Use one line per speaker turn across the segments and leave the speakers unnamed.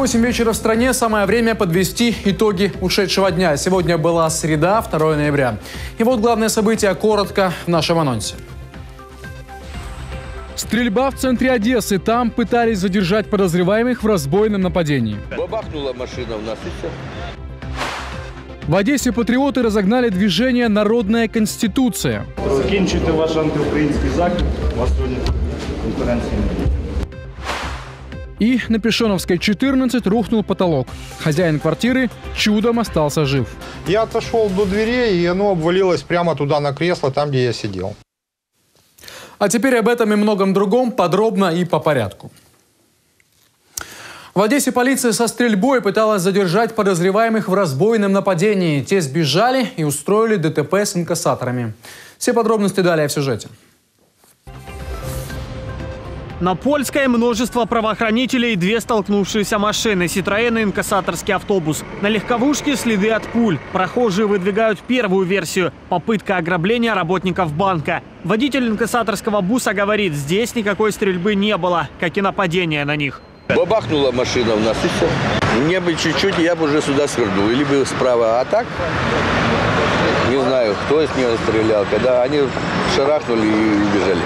8 вечера в стране. Самое время подвести итоги ушедшего дня. Сегодня была среда, 2 ноября. И вот главное событие коротко в нашем анонсе. Стрельба в центре Одессы. Там пытались задержать подозреваемых в разбойном нападении.
Бабахнула машина у нас и все.
В Одессе патриоты разогнали движение «Народная Конституция».
Закінчуйте ваш антиукраїнський захід. У вас сьогодні конференції не буде.
И на Пешоновской 14 рухнул потолок. Хозяин квартиры чудом остался жив.
Я отошел до дверей, и оно обвалилось прямо туда на кресло, там, где я сидел.
А теперь об этом и многом другом подробно и по порядку. В Одессе полиция со стрельбой пыталась задержать подозреваемых в разбойном нападении. Те сбежали и устроили ДТП с инкассаторами. Все подробности далее в сюжете.
На Польской множество правоохранителей и две столкнувшиеся машины. Ситроен и инкассаторский автобус. На легковушке следы от пуль. Прохожие выдвигают первую версию. Попытка ограбления работников банка. Водитель инкассаторского буса говорит, здесь никакой стрельбы не было, как и нападения на них.
Бабахнула машина у нас и все. Мне бы чуть-чуть, я бы уже сюда свернул. Или бы справа. А так, не знаю, кто из него стрелял. Когда они шарахнули и убежали.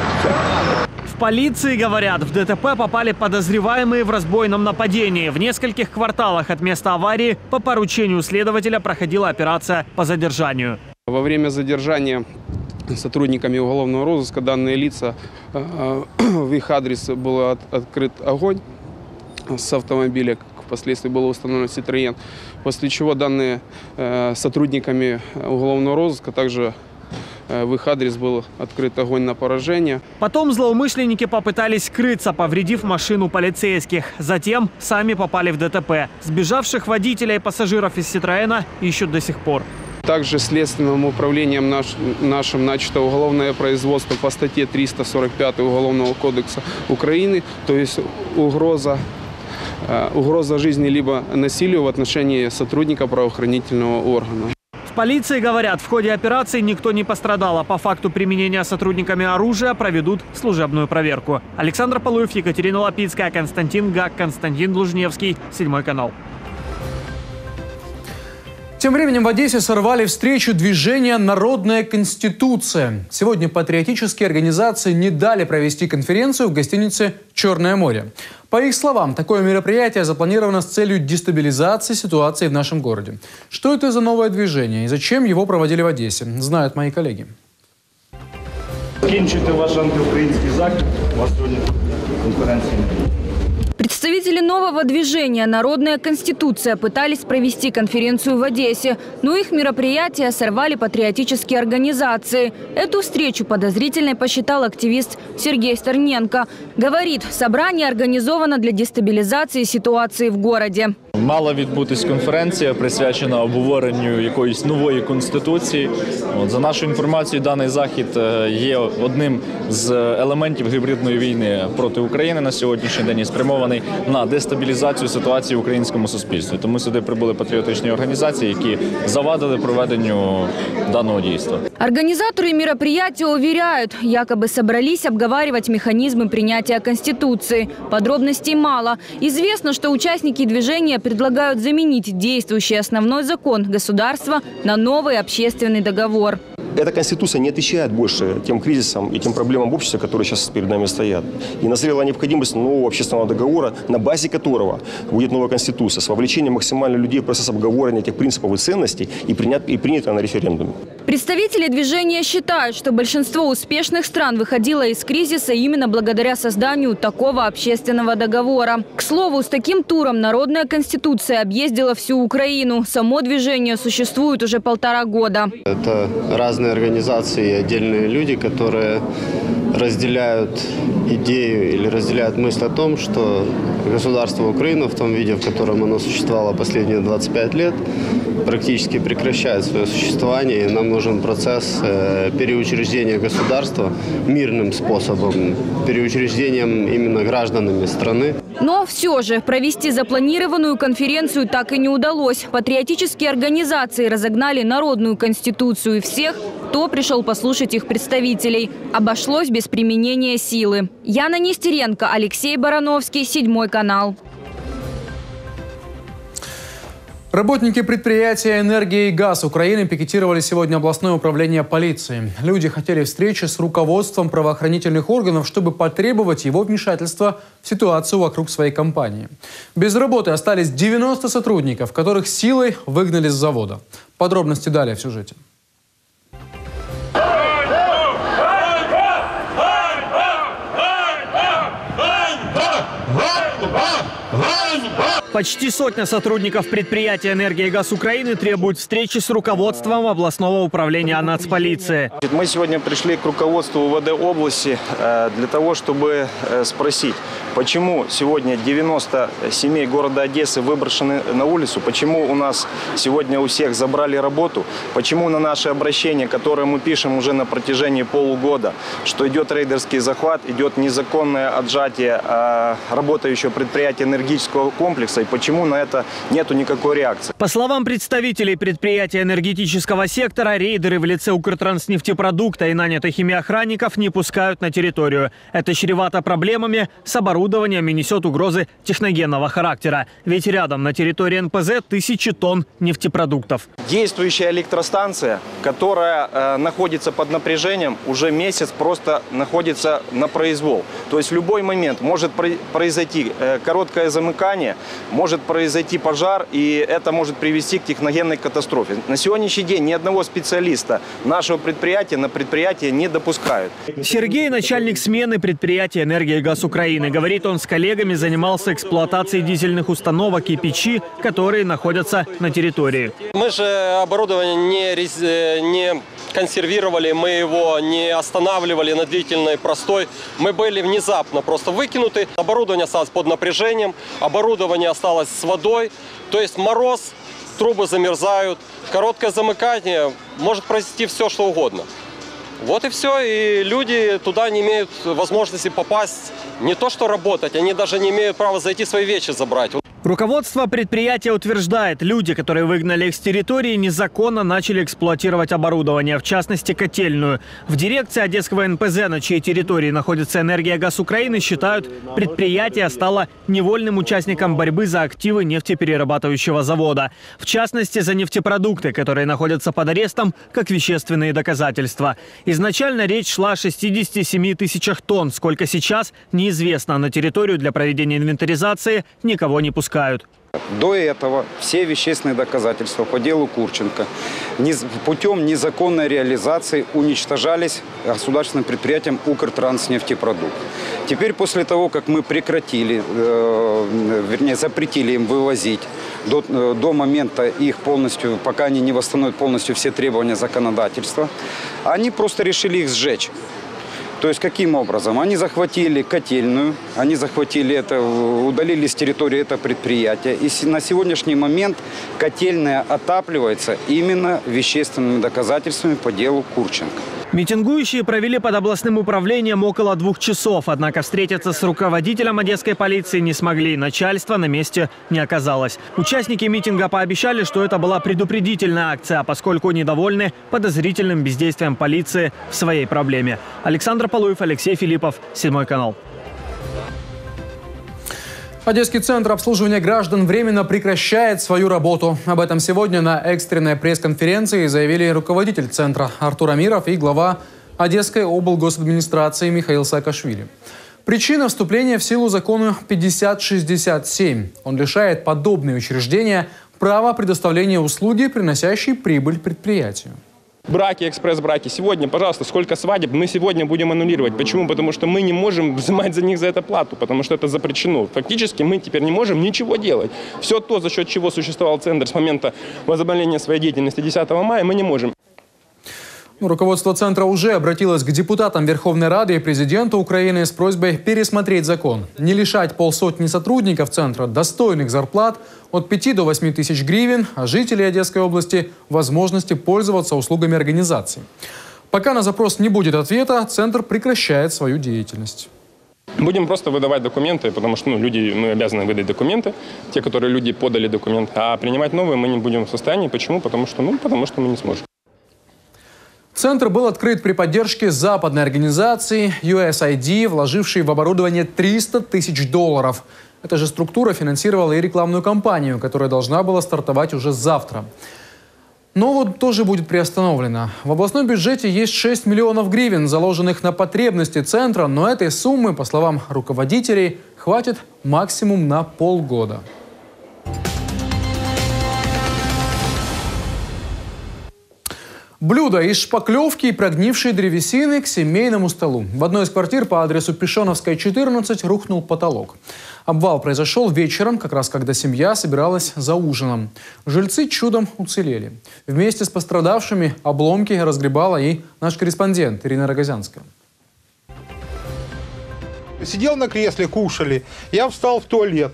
Полиции говорят, в ДТП попали подозреваемые в разбойном нападении. В нескольких кварталах от места аварии по поручению следователя проходила операция по задержанию.
Во время задержания сотрудниками уголовного розыска данные лица, э, в их адрес был от- открыт огонь с автомобиля, впоследствии было установлено Citroёn, после чего данные э, сотрудниками уголовного розыска также э, в их адрес был открыт огонь на поражение.
Потом злоумышленники попытались скрыться, повредив машину полицейских. Затем сами попали в ДТП. Сбежавших водителя и пассажиров из Ситроена ищут до сих пор.
Также следственным управлением наш- нашим начато уголовное производство по статье 345 Уголовного кодекса Украины, то есть угроза, э, угроза жизни либо насилию в отношении сотрудника правоохранительного органа.
Полиции говорят, в ходе операции никто не пострадал, а по факту применения сотрудниками оружия проведут служебную проверку. Александр Полуев, Екатерина Лапицкая, Константин Гак, Константин Лужневский, Седьмой канал.
Тем временем в Одессе сорвали встречу движения «Народная Конституция». Сегодня патриотические организации не дали провести конференцию в гостинице «Черное море». По их словам, такое мероприятие запланировано с целью дестабилизации ситуации в нашем городе. Что это за новое движение и зачем его проводили в Одессе, знают мои коллеги.
Закінчуйте ваш антиукраїнський захід. У вас сьогодні конференції не буде.
Представители нового движения «Народная Конституция» пытались провести конференцию в Одессе, но их мероприятие сорвали патриотические организации. Эту встречу подозрительной посчитал активист Сергей Стерненко. Говорит, собрание организовано для дестабилизации ситуации в городе.
Мала відбутись конференція, присвячена обговоренню якоїсь нової конституції. От, за нашою інформацією, даний захід е, є одним з елементів гібридної війни проти України на сьогоднішній день і спрямований на дестабілізацію ситуації в українському суспільстві. Тому сюди прибули патріотичні організації, які завадили проведенню даного дійства.
Организаторы мероприятия уверяют, якобы собрались обговаривать механизмы принятия Конституции. Подробностей мало. Известно, что участники движения предлагают заменить действующий основной закон государства на новый общественный договор.
Эта конституция не отвечает больше тем кризисам и тем проблемам в обществе, которые сейчас перед нами стоят. И назрела необходимость нового общественного договора, на базе которого будет новая конституция с вовлечением максимально людей в процесс обговорения этих принципов и ценностей и, принят, и принятая на референдуме.
Представители движения считают, что большинство успешных стран выходило из кризиса именно благодаря созданию такого общественного договора. К слову, с таким туром Народная Конституция объездила всю Украину. Само движение существует уже полтора года.
Это разные организации и отдельные люди, которые разделяют идею или разделяют мысль о том, что государство Украина в том виде, в котором оно существовало последние 25 лет, практически прекращает свое существование. И нам нужен процесс э, переучреждения государства мирным способом, переучреждением именно гражданами страны.
Но все же провести запланированную конференцию так и не удалось. Патриотические организации разогнали Народную Конституцию всех, кто пришел послушать их представителей. Обошлось без применения силы. Яна Нестеренко, Алексей Барановский, Седьмой канал.
Работники предприятия «Энергия и газ» Украины пикетировали сегодня областное управление полиции. Люди хотели встречи с руководством правоохранительных органов, чтобы потребовать его вмешательства в ситуацию вокруг своей компании. Без работы остались 90 сотрудников, которых силой выгнали с завода. Подробности далее в сюжете.
Почти сотня сотрудников предприятия «Энергия и газ Украины» требуют встречи с руководством областного управления нацполиции.
Мы сегодня пришли к руководству УВД области э, для того, чтобы э, спросить, почему сегодня 90 семей города Одессы выброшены на улицу, почему у нас сегодня у всех забрали работу, почему на наши обращения, которые мы пишем уже на протяжении полугода, что идет рейдерский захват, идет незаконное отжатие э, работающего предприятия энергетического комплекса, и почему на это нету никакой реакции.
По словам представителей предприятия энергетического сектора, рейдеры в лице Укртранснефтепродукта и нанятых ими охранников не пускают на территорию. Это чревато проблемами с оборудованием и несет угрозы техногенного характера. Ведь рядом на территории НПЗ тысячи тонн нефтепродуктов.
Действующая электростанция, которая э, находится под напряжением, уже месяц просто находится на произвол. То есть в любой момент может произойти э, короткое замыкание, может произойти пожар, и это может привести к техногенной катастрофе. На сегодняшний день ни одного специалиста нашего предприятия на предприятие не допускают.
Сергей – начальник смены предприятия «Энергия и газ Украины». Говорит, он с коллегами занимался эксплуатацией дизельных установок и печи, которые находятся на территории.
Мы же оборудование не, не консервировали, мы его не останавливали на длительный простой. Мы были внезапно просто выкинуты. Оборудование осталось под напряжением, оборудование осталось с водой. То есть мороз, трубы замерзают, короткое замыкание может произойти все, что угодно. Вот и все, и люди туда не имеют возможности попасть, не то что работать, они даже не имеют права зайти свои вещи забрать.
Руководство предприятия утверждает, люди, которые выгнали их с территории, незаконно начали эксплуатировать оборудование, в частности котельную. В дирекции Одесского НПЗ, на чьей территории находится энергия газ Украины, считают, предприятие стало невольным участником борьбы за активы нефтеперерабатывающего завода. В частности, за нефтепродукты, которые находятся под арестом, как вещественные доказательства. Изначально речь шла о 67 тысячах тонн. Сколько сейчас, неизвестно. На территорию для проведения инвентаризации никого не пускают допускают.
До этого все вещественные доказательства по делу Курченко путем незаконной реализации уничтожались государственным предприятием «Укртранснефтепродукт». Теперь после того, как мы прекратили, э, вернее запретили им вывозить до, э, до момента их полностью, пока они не восстановят полностью все требования законодательства, они просто решили их сжечь. То есть каким образом? Они захватили котельную, они захватили это, удалили с территории это предприятие. И на сегодняшний момент котельная отапливается именно вещественными доказательствами по делу Курченко.
Митингующие провели под областным управлением около двух часов, однако встретиться с руководителем одесской полиции не смогли. Начальство на месте не оказалось. Участники митинга пообещали, что это была предупредительная акция, поскольку недовольны подозрительным бездействием полиции в своей проблеме. Александр Полуев, Алексей Филиппов, Седьмой канал.
Одесский центр обслуживания граждан временно прекращает свою работу. Об этом сегодня на экстренной пресс-конференции заявили руководитель центра Артур Амиров и глава Одесской облгосадминистрации Михаил Саакашвили. Причина вступления в силу закона 5067. Он лишает подобные учреждения права предоставления услуги, приносящей прибыль предприятию.
Браки, экспресс-браки. Сегодня, пожалуйста, сколько свадеб мы сегодня будем аннулировать. Почему? Потому что мы не можем взимать за них за это плату, потому что это запрещено. Фактически мы теперь не можем ничего делать. Все то, за счет чего существовал центр с момента возобновления своей деятельности 10 мая, мы не можем.
Ну, руководство Центра уже обратилось к депутатам Верховной Рады и президенту Украины с просьбой пересмотреть закон. Не лишать полсотни сотрудников Центра достойных зарплат от 5 до 8 тысяч гривен, а жителей Одесской области – возможности пользоваться услугами организации. Пока на запрос не будет ответа, Центр прекращает свою деятельность.
Будем просто выдавать документы, потому что ну, люди, мы обязаны выдать документы, те, которые люди подали документы, а принимать новые мы не будем в состоянии. Почему? Потому что, ну, потому что мы не сможем.
Центр был открыт при поддержке западной организации USAID, вложившей в оборудование 300 тысяч долларов. Эта же структура финансировала и рекламную кампанию, которая должна была стартовать уже завтра. Но вот тоже будет приостановлено. В областном бюджете есть 6 миллионов гривен, заложенных на потребности центра, но этой суммы, по словам руководителей, хватит максимум на полгода. Блюдо из шпаклевки и прогнившей древесины к семейному столу. В одной из квартир по адресу Пешоновская, 14 рухнул потолок. Обвал произошел вечером, как раз когда семья собиралась за ужином. Жильцы чудом уцелели. Вместе с пострадавшими обломки разгребала и наш корреспондент Ирина Рогозянская.
Сидел на кресле, кушали. Я встал в туалет.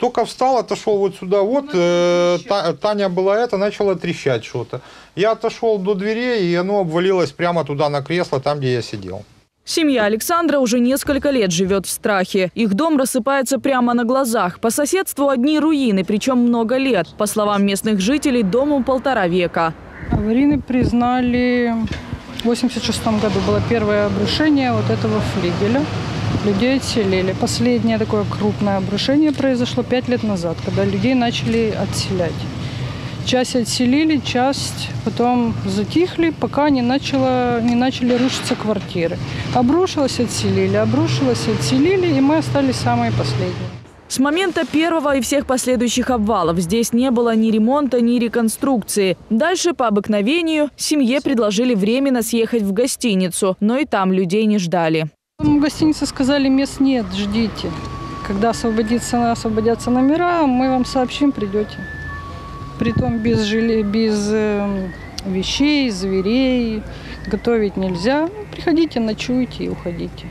Только встал, отошел вот сюда, вот э, Та, Таня была это, начала трещать что-то. Я отошел до дверей, и оно обвалилось прямо туда на кресло, там, где я сидел.
Семья Александра уже несколько лет живет в страхе. Их дом рассыпается прямо на глазах. По соседству одни руины, причем много лет. По словам местных жителей, дому полтора века.
Аварийный признали в 86 году. Было первое обрушение вот этого флигеля людей отселили. Последнее такое крупное обрушение произошло пять лет назад, когда людей начали отселять. Часть отселили, часть потом затихли, пока не, начало, не начали рушиться квартиры. Обрушилось, отселили, обрушилось, отселили, и мы остались самые последние.
С момента первого и всех последующих обвалов здесь не было ни ремонта, ни реконструкции. Дальше, по обыкновению, семье предложили временно съехать в гостиницу, но и там людей не ждали.
В гостинице сказали, мест нет, ждите. Когда освободится, освободятся номера, мы вам сообщим, придете. Притом без, жили, без э, вещей, зверей, готовить нельзя. Приходите, ночуйте и уходите.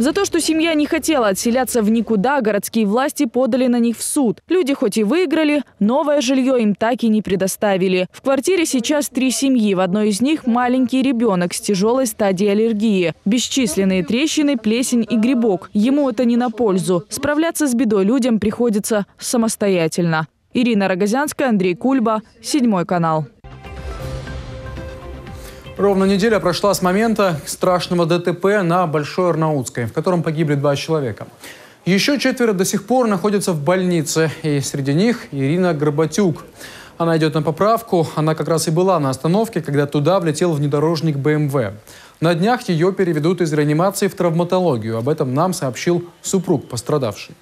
За то, что семья не хотела отселяться в никуда, городские власти подали на них в суд. Люди хоть и выиграли, новое жилье им так и не предоставили. В квартире сейчас три семьи. В одной из них маленький ребенок с тяжелой стадией аллергии. Бесчисленные трещины, плесень и грибок. Ему это не на пользу. Справляться с бедой людям приходится самостоятельно. Ирина Рогозянская, Андрей Кульба, Седьмой канал.
Ровно неделя прошла с момента страшного ДТП на Большой Арнаутской, в котором погибли два человека. Еще четверо до сих пор находятся в больнице, и среди них Ирина Горбатюк. Она идет на поправку, она как раз и была на остановке, когда туда влетел внедорожник БМВ. На днях ее переведут из реанимации в травматологию. Об этом нам сообщил супруг пострадавший.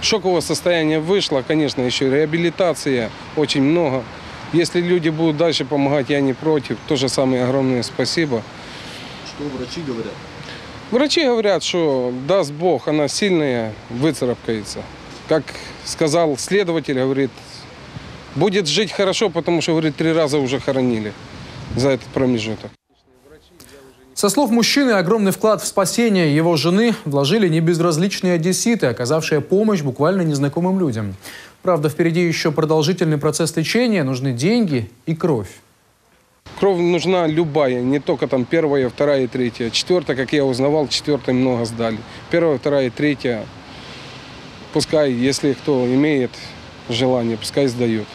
Шоковое состояние вышло, конечно, еще реабилитация очень много. Если люди будут дальше помогать, я не против. То же самое огромное спасибо.
Что врачи говорят?
Врачи говорят, что даст Бог, она сильная, выцарапкается. Как сказал следователь, говорит, будет жить хорошо, потому что, говорит, три раза уже хоронили за этот промежуток.
Со слов мужчины, огромный вклад в спасение его жены вложили небезразличные одесситы, оказавшие помощь буквально незнакомым людям. Правда, впереди еще продолжительный процесс лечения, нужны деньги и кровь.
Кровь нужна любая, не только там первая, вторая, третья. Четвертая, как я узнавал, четвертой много сдали. Первая, вторая, третья, пускай, если кто имеет желание, пускай сдает.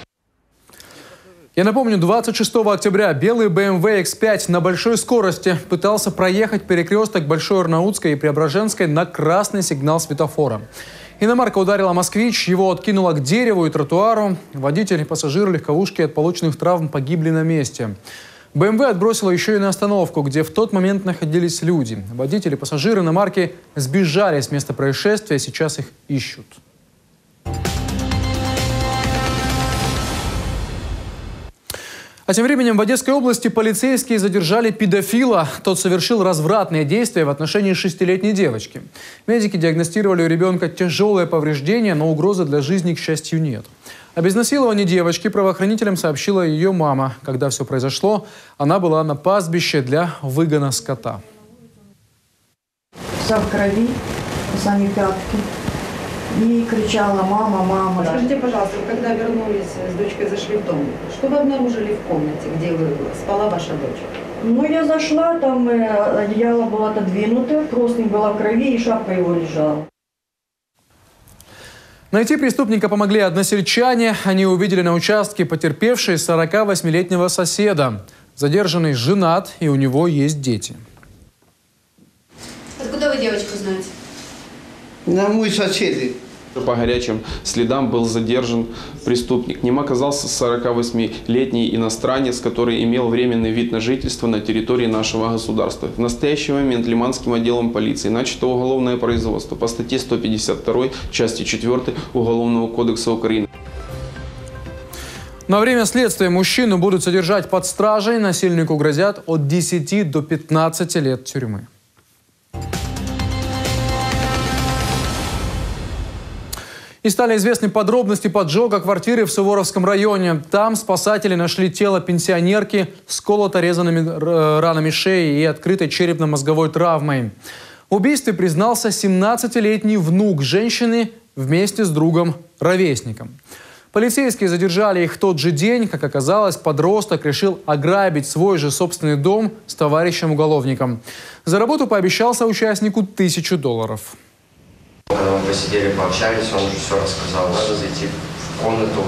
Я напомню, 26 октября белый BMW X5 на большой скорости пытался проехать перекресток Большой Арнаутской и Преображенской на красный сигнал светофора. Иномарка ударила москвич, его откинуло к дереву и тротуару. Водитель и пассажиры легковушки от полученных травм погибли на месте. БМВ отбросила еще и на остановку, где в тот момент находились люди. Водители и пассажиры иномарки сбежали с места происшествия, сейчас их ищут. А тем временем в Одесской области полицейские задержали педофила. Тот совершил развратные действия в отношении шестилетней девочки. Медики диагностировали у ребенка тяжелое повреждение, но угрозы для жизни, к счастью, нет. Об изнасиловании девочки правоохранителям сообщила ее мама. Когда все произошло, она была на пастбище для выгона скота.
Вся в крови, сами пятки и кричала «мама, мама».
Скажите, пожалуйста, когда вернулись с дочкой, зашли в дом, что вы обнаружили в комнате, где вы, спала ваша дочь?
Ну, я зашла, там э, одеяло было отодвинуто, простынь была в крови, и шапка его лежала.
Найти преступника помогли односельчане. Они увидели на участке потерпевшей 48-летнего соседа. Задержанный женат, и у него есть дети.
Откуда вы девочку знаете?
На мой соседи.
По горячим следам был задержан преступник. Ним оказался 48-летний иностранец, который имел временный вид на жительство на территории нашего государства. В настоящий момент Лиманским отделом полиции начато уголовное производство по статье 152 части 4 Уголовного кодекса Украины.
На время следствия мужчину будут содержать под стражей. Насильнику грозят от 10 до 15 лет тюрьмы. И стали известны подробности поджога квартиры в Суворовском районе. Там спасатели нашли тело пенсионерки с колото-резанными ранами шеи и открытой черепно-мозговой травмой. В убийстве признался 17-летний внук женщины вместе с другом-ровесником. Полицейские задержали их в тот же день. Как оказалось, подросток решил ограбить свой же собственный дом с товарищем-уголовником. За работу пообещался участнику тысячу долларов.
Когда мы посидели, пообщались, он уже все рассказал. Надо зайти в комнату,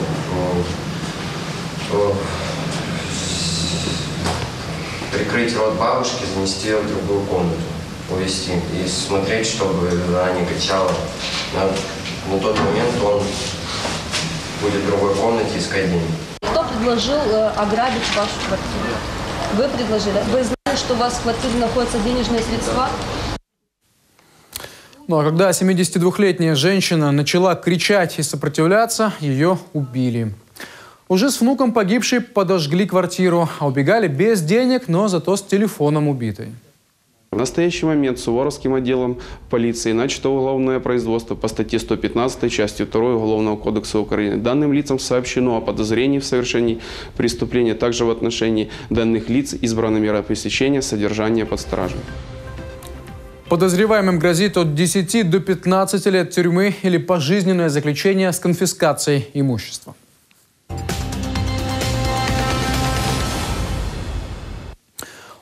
прикрыть рот бабушки, занести ее в другую комнату, увести и смотреть, чтобы она не кричала. На, на тот момент он будет в другой комнате искать деньги.
Кто предложил э, ограбить вашу квартиру? Вы предложили. Вы знали, что у вас в квартире находятся денежные средства?
Ну а когда 72-летняя женщина начала кричать и сопротивляться, ее убили. Уже с внуком погибшей подожгли квартиру, а убегали без денег, но зато с телефоном убитой.
В настоящий момент Суворовским отделом полиции начато уголовное производство по статье 115 части 2 Уголовного кодекса Украины. Данным лицам сообщено о подозрении в совершении преступления также в отношении данных лиц избрана мера пресечения содержания под стражей.
Подозреваемым грозит от 10 до 15 лет тюрьмы или пожизненное заключение с конфискацией имущества.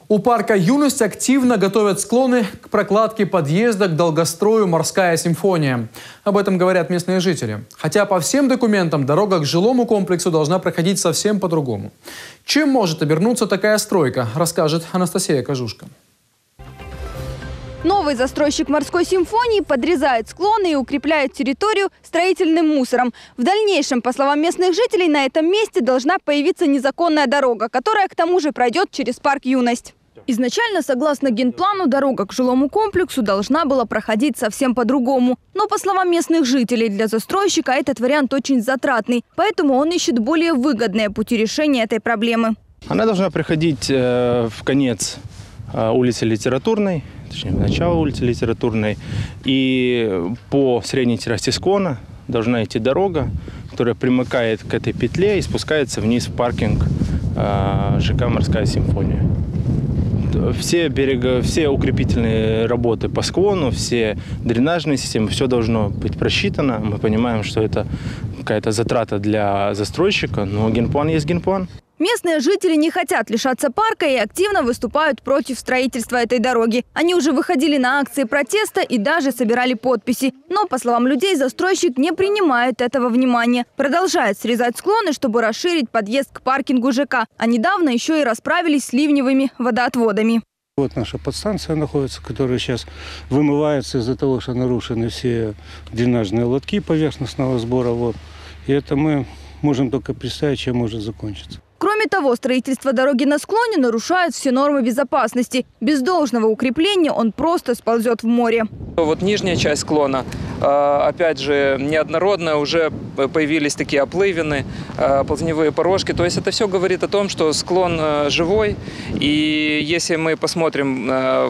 У парка «Юность» активно готовят склоны к прокладке подъезда к долгострою «Морская симфония». Об этом говорят местные жители. Хотя по всем документам дорога к жилому комплексу должна проходить совсем по-другому. Чем может обернуться такая стройка, расскажет Анастасия Кожушка.
Новый застройщик морской симфонии подрезает склоны и укрепляет территорию строительным мусором. В дальнейшем, по словам местных жителей, на этом месте должна появиться незаконная дорога, которая к тому же пройдет через парк «Юность». Изначально, согласно генплану, дорога к жилому комплексу должна была проходить совсем по-другому. Но, по словам местных жителей, для застройщика этот вариант очень затратный. Поэтому он ищет более выгодные пути решения этой проблемы.
Она должна приходить э, в конец э, улицы Литературной, точнее, начало улицы Литературной. И по средней террасе склона должна идти дорога, которая примыкает к этой петле и спускается вниз в паркинг э, ЖК «Морская симфония» все, берега, все укрепительные работы по склону, все дренажные системы, все должно быть просчитано. Мы понимаем, что это какая-то затрата для застройщика, но генплан есть генплан.
Местные жители не хотят лишаться парка и активно выступают против строительства этой дороги. Они уже выходили на акции протеста и даже собирали подписи. Но, по словам людей, застройщик не принимает этого внимания. Продолжает срезать склоны, чтобы расширить подъезд к паркингу ЖК. А недавно еще и расправились с ливневыми водоотводами.
Вот наша подстанция находится, которая сейчас вымывается из-за того, что нарушены все дренажные лотки поверхностного сбора. Вот. И это мы можем только представить, чем может закончиться.
Кроме того, строительство дороги на склоне нарушает все нормы безопасности. Без должного укрепления он просто сползет в море.
Вот нижняя часть склона а, опять же, неоднородная, уже появились такие оплывины, а, полтневые порожки. То есть это все говорит о том, что склон а, живой. И если мы посмотрим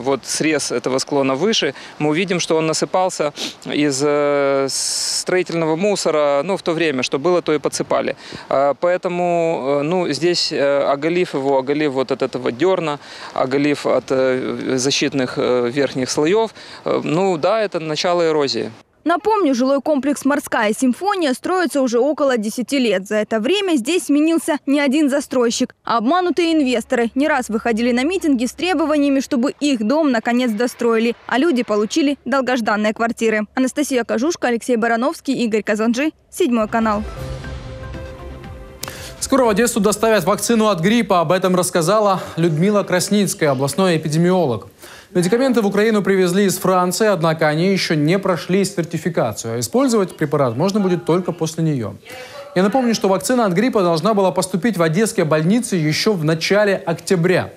вот срез этого склона выше, мы увидим, что он насыпался из строительного мусора, ну, в то время, что было, то и подсыпали. Поэтому, э, ну, здесь э, оголив его, оголив вот от этого дерна, оголив от защитных верхних слоев, ну, да, это начало эрозии.
Напомню, жилой комплекс «Морская симфония» строится уже около 10 лет. За это время здесь сменился не один застройщик. Обманутые инвесторы не раз выходили на митинги с требованиями, чтобы их дом наконец достроили, а люди получили долгожданные квартиры. Анастасия Кожушка, Алексей Барановский, Игорь Казанжи, Седьмой канал.
Скоро в Одессу доставят вакцину от гриппа. Об этом рассказала Людмила Красницкая, областной эпидемиолог. Медикаменты в Украину привезли из Франции, однако они еще не прошли сертификацию. А использовать препарат можно будет только после нее. Я напомню, что вакцина от гриппа должна была поступить в одесские больницы еще в начале октября.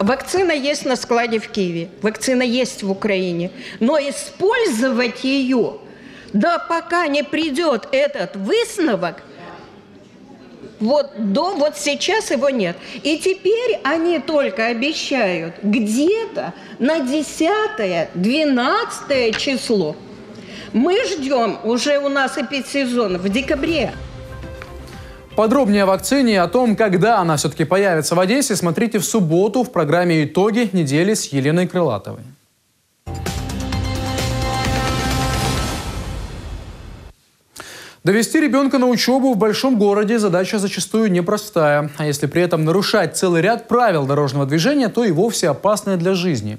Вакцина есть на складе в Киеве, вакцина есть в Украине, но использовать ее, да пока не придет этот выставок, вот до вот сейчас его нет. И теперь они только обещают где-то на 10-12 число. Мы ждем, уже у нас эпидсезон в декабре.
Подробнее о вакцине и о том, когда она все-таки появится в Одессе, смотрите в субботу в программе «Итоги недели» с Еленой Крылатовой. Довести ребенка на учебу в большом городе задача зачастую непростая. А если при этом нарушать целый ряд правил дорожного движения, то и вовсе опасная для жизни.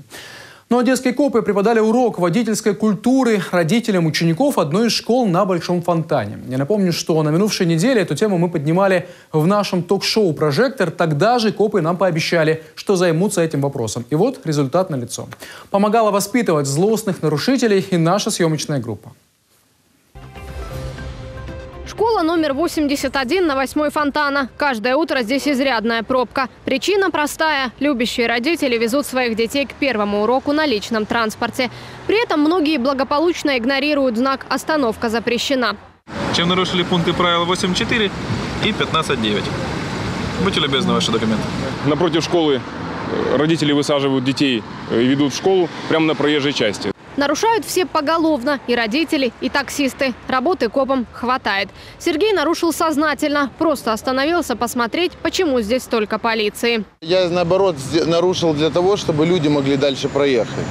Но одесские копы преподали урок водительской культуры родителям учеников одной из школ на Большом Фонтане. Я напомню, что на минувшей неделе эту тему мы поднимали в нашем ток-шоу «Прожектор». Тогда же копы нам пообещали, что займутся этим вопросом. И вот результат налицо. Помогала воспитывать злостных нарушителей и наша съемочная группа.
Школа номер 81 на 8 Фонтана. Каждое утро здесь изрядная пробка. Причина простая. Любящие родители везут своих детей к первому уроку на личном транспорте. При этом многие благополучно игнорируют знак «Остановка запрещена».
Чем нарушили пункты правил 8.4 и 15.9. Будьте любезны, ваши документы.
Напротив школы родители высаживают детей и ведут в школу прямо на проезжей части.
Нарушают все поголовно. И родители, и таксисты. Работы копом хватает. Сергей нарушил сознательно. Просто остановился посмотреть, почему здесь столько полиции.
Я, наоборот, нарушил для того, чтобы люди могли дальше проехать.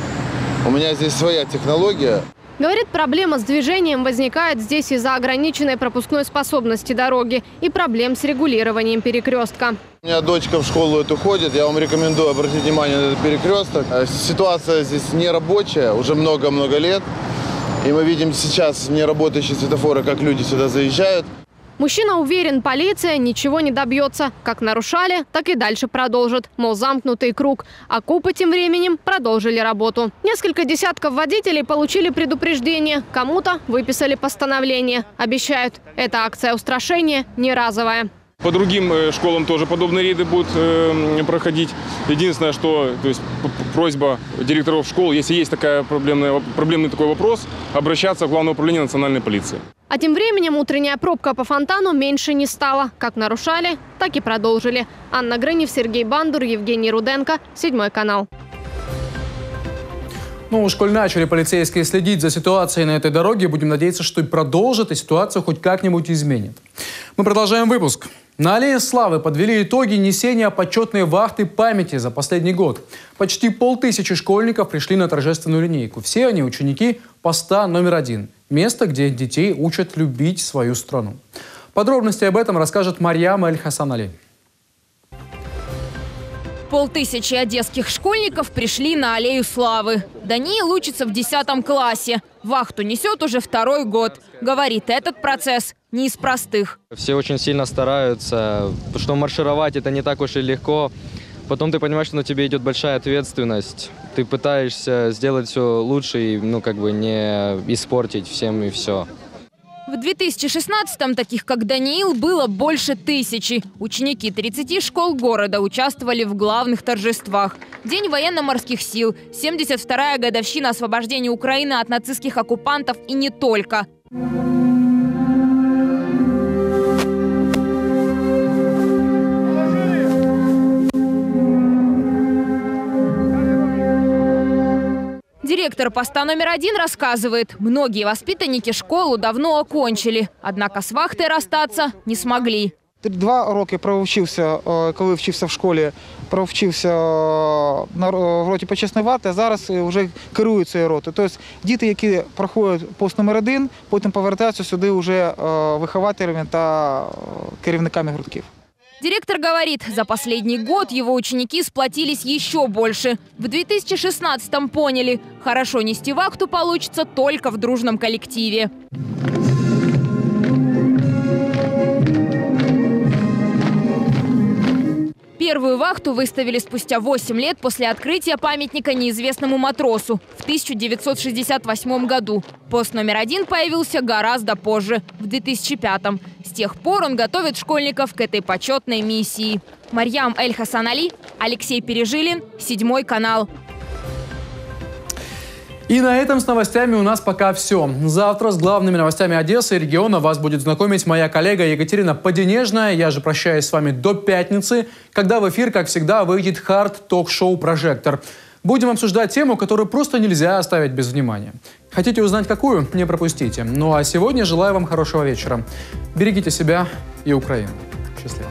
У меня здесь своя технология.
Говорит, проблема с движением возникает здесь из-за ограниченной пропускной способности дороги и проблем с регулированием перекрестка.
У меня дочка в школу эту ходит, я вам рекомендую обратить внимание на этот перекресток. Э, ситуация здесь не рабочая, уже много-много лет. И мы видим сейчас неработающие светофоры, как люди сюда заезжают.
Мужчина уверен, полиция ничего не добьется. Как нарушали, так и дальше продолжит. Мол, замкнутый круг. А купы тем временем продолжили работу. Несколько десятков водителей получили предупреждение. Кому-то выписали постановление. Обещают, эта акция устрашения не разовая.
По другим э, школам тоже подобные рейды будут э, проходить. Единственное, что то есть, просьба директоров школ, если есть такая проблемная, проблемный такой вопрос, обращаться в Главное управление национальной полиции.
А тем временем утренняя пробка по фонтану меньше не стала. Как нарушали, так и продолжили. Анна Грынев, Сергей Бандур, Евгений Руденко. Седьмой канал.
Ну уж коль начали полицейские следить за ситуацией на этой дороге, будем надеяться, что и продолжат, и ситуацию хоть как-нибудь изменит. Мы продолжаем выпуск. На Аллее Славы подвели итоги несения почетной вахты памяти за последний год. Почти полтысячи школьников пришли на торжественную линейку. Все они ученики поста номер один. Место, где детей учат любить свою страну. Подробности об этом расскажет Марьям Эль-Хасан Али.
Полтысячи одесских школьников пришли на Аллею Славы. Даниил учится в 10 классе. Вахту несет уже второй год. Говорит, этот процесс не из простых.
Все очень сильно стараются, что маршировать это не так уж и легко. Потом ты понимаешь, что на тебе идет большая ответственность. Ты пытаешься сделать все лучше и, ну, как бы не испортить всем и все.
В 2016-м таких, как Даниил, было больше тысячи. Ученики 30 школ города участвовали в главных торжествах. День военно-морских сил, 72-я годовщина освобождения Украины от нацистских оккупантов и не только. Директор поста номер один рассказывает, многие воспитанники школу давно окончили, однако с вахтой расстаться не смогли.
Два роки провчився, коли вчився в школі, провчився на роті почесної варти, а зараз вже керую цією ротою. Тобто діти, які проходять пост номер один, потім повертаються сюди вже вихователями та керівниками гуртків.
Директор говорит, за последний год его ученики сплотились еще больше. В 2016-м поняли, хорошо нести вахту получится только в дружном коллективе. Первую вахту выставили спустя 8 лет после открытия памятника неизвестному матросу в 1968 году. Пост номер один появился гораздо позже, в 2005 -м. С тех пор он готовит школьников к этой почетной миссии. Марьям Эль-Хасан Али, Алексей Пережилин, Седьмой канал.
И на этом с новостями у нас пока все. Завтра с главными новостями Одессы и региона вас будет знакомить моя коллега Екатерина Поденежная. Я же прощаюсь с вами до пятницы, когда в эфир, как всегда, выйдет хард-ток-шоу «Прожектор». Будем обсуждать тему, которую просто нельзя оставить без внимания. Хотите узнать какую? Не пропустите. Ну а сегодня желаю вам хорошего вечера. Берегите себя и Украину. Счастливо.